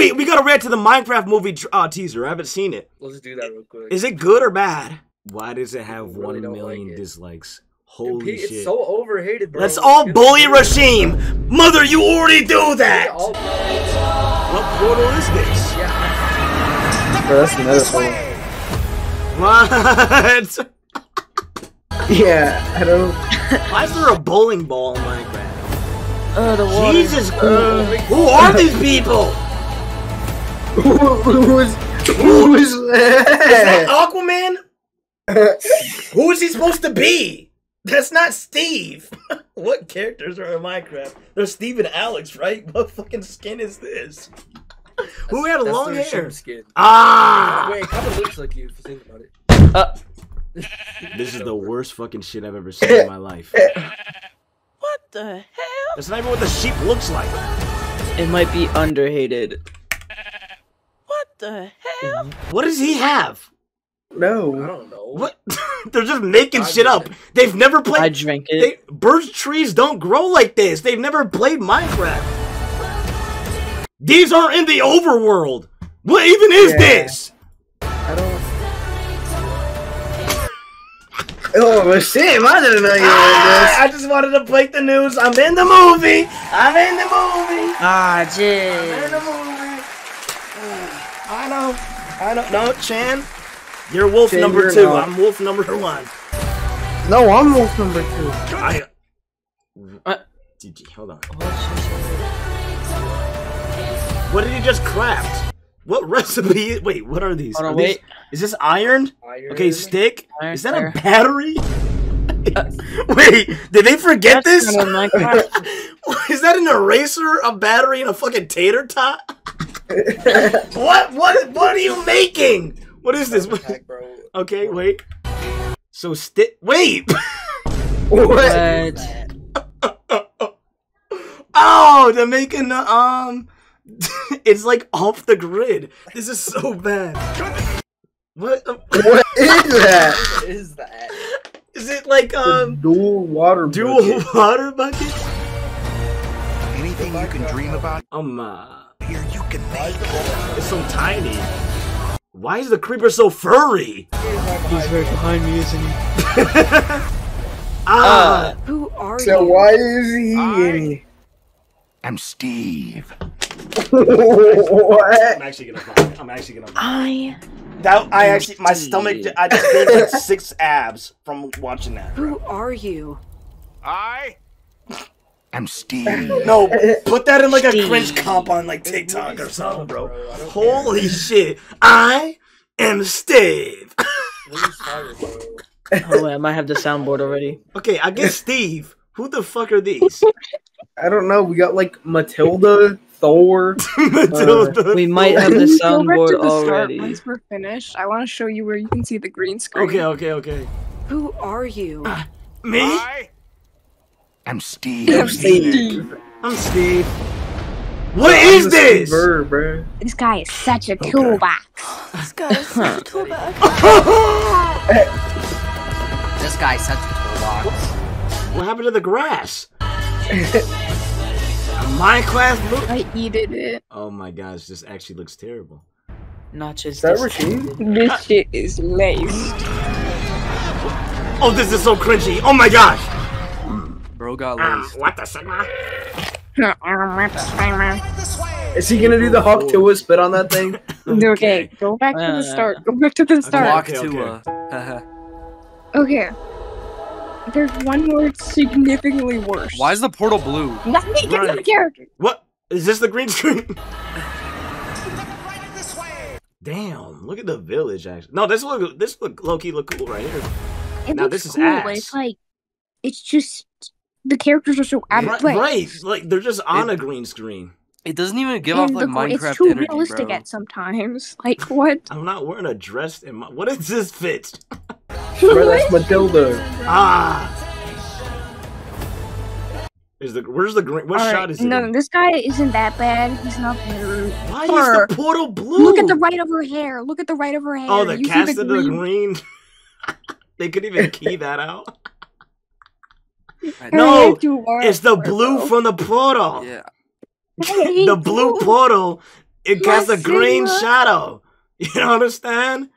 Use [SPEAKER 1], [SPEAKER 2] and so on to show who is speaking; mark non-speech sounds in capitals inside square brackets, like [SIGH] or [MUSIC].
[SPEAKER 1] wait, we gotta react to the Minecraft movie uh, teaser. I haven't seen it.
[SPEAKER 2] Let's do that real quick.
[SPEAKER 1] Is it good or bad? Why does it have
[SPEAKER 2] Really
[SPEAKER 1] million
[SPEAKER 2] like it.
[SPEAKER 1] dislikes?
[SPEAKER 2] Dude,
[SPEAKER 1] Holy
[SPEAKER 2] Pete,
[SPEAKER 1] shit!
[SPEAKER 2] It's so overhated, bro.
[SPEAKER 1] Let's all
[SPEAKER 2] It's
[SPEAKER 1] bully
[SPEAKER 2] really-
[SPEAKER 1] Rasheam. Mother, you already do that.
[SPEAKER 2] all-
[SPEAKER 1] What portal is this?
[SPEAKER 2] yeah,
[SPEAKER 3] Bro, that's another one.
[SPEAKER 1] What? [LAUGHS]
[SPEAKER 3] Yeah, I don't. [LAUGHS]
[SPEAKER 1] Why is there a bowling ball in Minecraft?
[SPEAKER 4] Oh, the water.
[SPEAKER 1] Jesus, who are these people?
[SPEAKER 3] Who, who is who is
[SPEAKER 1] Is that
[SPEAKER 3] that?
[SPEAKER 1] Aquaman? Who is he supposed to be? That's not Steve. [LAUGHS] what characters are in Minecraft? There's Steve and Alex, right? What fucking skin is this? Who had
[SPEAKER 2] that's
[SPEAKER 1] long
[SPEAKER 2] their
[SPEAKER 1] hair?
[SPEAKER 2] skin.
[SPEAKER 1] Ah!
[SPEAKER 2] Wait, it kind of looks like you if you think about it.
[SPEAKER 4] Uh, [LAUGHS]
[SPEAKER 1] This is the [LAUGHS] worst fucking shit I've ever seen in my life.
[SPEAKER 4] what the hell?
[SPEAKER 1] That's not even what the sheep looks like.
[SPEAKER 4] It might be underhated. What the hell?
[SPEAKER 1] What does he have?
[SPEAKER 3] No.
[SPEAKER 2] I don't know.
[SPEAKER 1] What? [LAUGHS] They're just making
[SPEAKER 2] I
[SPEAKER 1] shit up.
[SPEAKER 2] didn't.
[SPEAKER 1] They've never played.
[SPEAKER 4] I drank it.
[SPEAKER 1] They, birch trees don't grow like this. They've never played Minecraft. These aren't in the overworld. What even is
[SPEAKER 3] Yeah.
[SPEAKER 1] this?
[SPEAKER 3] I don't. [LAUGHS] Oh shit! I didn't know you were
[SPEAKER 1] Ah,
[SPEAKER 3] this.
[SPEAKER 1] I just wanted to break the news. I'm in the movie. I'm in the movie.
[SPEAKER 4] Ah,
[SPEAKER 1] I'm in the
[SPEAKER 4] jizz.
[SPEAKER 1] movie. Ah, I know. I know. No, Chan. You're wolf
[SPEAKER 3] Chan,
[SPEAKER 1] number
[SPEAKER 3] you're
[SPEAKER 1] two.
[SPEAKER 3] not.
[SPEAKER 1] I'm wolf number one.
[SPEAKER 3] No, I'm wolf number two.
[SPEAKER 1] I.
[SPEAKER 4] Uh.
[SPEAKER 1] GG, hold on. What did he just craft? What recipe? Wait, what are these?
[SPEAKER 4] Hold on,
[SPEAKER 1] these-
[SPEAKER 4] wait.
[SPEAKER 1] Is this iron?
[SPEAKER 2] Iron.
[SPEAKER 1] Okay, stick.
[SPEAKER 4] Iron
[SPEAKER 1] Is that
[SPEAKER 4] fire.
[SPEAKER 1] a battery? [LAUGHS] Wait, did they forget this?
[SPEAKER 4] kind of [LAUGHS] Minecraft.
[SPEAKER 1] Is that an eraser, a battery, and a fucking tater tot? What? What? What are you making? What is this?
[SPEAKER 2] Attack, bro. [LAUGHS]
[SPEAKER 1] Okay, wait. So stick. Wait. [LAUGHS]
[SPEAKER 3] What?
[SPEAKER 4] What? [LAUGHS]
[SPEAKER 1] oh, they're making the um. it's like off the grid. This is so bad. What?
[SPEAKER 3] What is that?
[SPEAKER 2] What is that?
[SPEAKER 1] Is it like um
[SPEAKER 3] dual water.
[SPEAKER 1] dual
[SPEAKER 3] bucket.
[SPEAKER 1] water bucket?
[SPEAKER 5] Anything you can dream about,
[SPEAKER 1] Um, uh,
[SPEAKER 5] here you can make.
[SPEAKER 1] it's so tiny. Why is the creeper so furry?
[SPEAKER 4] He's right behind me, isn't he? [LAUGHS]
[SPEAKER 1] Ah,
[SPEAKER 6] Who are
[SPEAKER 3] So
[SPEAKER 6] you?
[SPEAKER 3] why is he
[SPEAKER 5] I-
[SPEAKER 3] in?
[SPEAKER 5] I'm Steve.
[SPEAKER 3] what?
[SPEAKER 1] I'm actually gonna vomit. I'm actually gonna vomit.
[SPEAKER 6] I.
[SPEAKER 1] That I actually my stomach. I just gained like six abs from watching that.
[SPEAKER 6] Who are you?
[SPEAKER 5] I am Steve. [LAUGHS]
[SPEAKER 1] No, put that in like a cringe comp on like TikTok or something, bro. Holy shit! I am Steve.
[SPEAKER 2] Where's fire, bro?
[SPEAKER 4] Oh, wait, I might have the soundboard already.
[SPEAKER 1] okay, I guess [LAUGHS] Steve. Who the fuck are these?
[SPEAKER 3] I don't know. We got like Matilda, Thor. [LAUGHS]
[SPEAKER 1] Matilda.
[SPEAKER 4] We might have
[SPEAKER 6] Can
[SPEAKER 4] the
[SPEAKER 6] you go back to
[SPEAKER 4] soundboard
[SPEAKER 6] the start
[SPEAKER 4] already.
[SPEAKER 6] Once we're finished, I want to show you where you can see the green screen.
[SPEAKER 1] Okay, okay, okay.
[SPEAKER 6] Who are you?
[SPEAKER 1] Uh, me?
[SPEAKER 5] I am
[SPEAKER 6] I'm
[SPEAKER 5] Steve.
[SPEAKER 6] Steve.
[SPEAKER 1] I'm Steve. What
[SPEAKER 3] I'm
[SPEAKER 1] is
[SPEAKER 3] the
[SPEAKER 1] this?
[SPEAKER 3] Stever, bro.
[SPEAKER 6] This guy is such a toolbox.
[SPEAKER 7] This guy's such a [LAUGHS] toolbag. [LAUGHS]
[SPEAKER 8] This guy's such a toolbox.
[SPEAKER 1] what happened to the grass? [LAUGHS] My class look.
[SPEAKER 6] I eated it.
[SPEAKER 1] Oh my gosh, this actually looks terrible.
[SPEAKER 4] Not just
[SPEAKER 3] Is that
[SPEAKER 4] this-
[SPEAKER 3] Rasheam?
[SPEAKER 6] This shit is laced.
[SPEAKER 1] Oh, this is so cringy. Oh my gosh.
[SPEAKER 8] Bro got
[SPEAKER 1] Ah,
[SPEAKER 8] laced.
[SPEAKER 1] what the sigma?
[SPEAKER 3] Is he gonna do the Hawk Tuah spit on that thing? [LAUGHS]
[SPEAKER 6] okay, go back to
[SPEAKER 4] Uh,
[SPEAKER 6] the start. Go back to the start.
[SPEAKER 8] Walk
[SPEAKER 1] okay,
[SPEAKER 8] to
[SPEAKER 1] okay.
[SPEAKER 8] uh. [LAUGHS]
[SPEAKER 6] Okay. There's one word significantly worse.
[SPEAKER 8] Why is the portal blue?
[SPEAKER 6] Nothing to do with the character.
[SPEAKER 1] What? Is this the green screen? [LAUGHS] Damn, look at the village actually. No, this look this look low key look cool right here.
[SPEAKER 6] It
[SPEAKER 1] Now
[SPEAKER 6] looks
[SPEAKER 1] this is
[SPEAKER 6] cool,
[SPEAKER 1] ass.
[SPEAKER 6] but it's like, it's just the characters are so out of
[SPEAKER 1] Right,
[SPEAKER 6] place.
[SPEAKER 1] right, like they're just on
[SPEAKER 8] It-
[SPEAKER 1] a green screen.
[SPEAKER 8] It doesn't even give
[SPEAKER 6] And
[SPEAKER 8] off like
[SPEAKER 6] the gr-
[SPEAKER 8] Minecraft
[SPEAKER 6] it's too
[SPEAKER 8] energy,
[SPEAKER 6] realistic
[SPEAKER 8] bro.
[SPEAKER 6] at sometimes. [LAUGHS] Like what?
[SPEAKER 1] I'm not wearing a dress in my. What is this fit?
[SPEAKER 3] Bro, that's Matilda.
[SPEAKER 1] Ah. Is the where's the green? What
[SPEAKER 6] Alright,
[SPEAKER 1] shot is it?
[SPEAKER 6] No,
[SPEAKER 1] in?
[SPEAKER 6] this guy isn't that bad. He's not rude.
[SPEAKER 1] Why
[SPEAKER 6] Her.
[SPEAKER 1] is the portal blue?
[SPEAKER 6] Look at the right of her hair. Look at the right of her hair.
[SPEAKER 1] Oh, the
[SPEAKER 6] You
[SPEAKER 1] cast of the
[SPEAKER 6] green-
[SPEAKER 1] green. [LAUGHS] they could even key that out.
[SPEAKER 8] I
[SPEAKER 6] Her
[SPEAKER 1] No,
[SPEAKER 6] hair
[SPEAKER 1] It's the blue
[SPEAKER 6] bro.
[SPEAKER 1] from the portal.
[SPEAKER 8] Yeah. [LAUGHS]
[SPEAKER 1] The blue portal It casts a green shadow. [LAUGHS] You understand?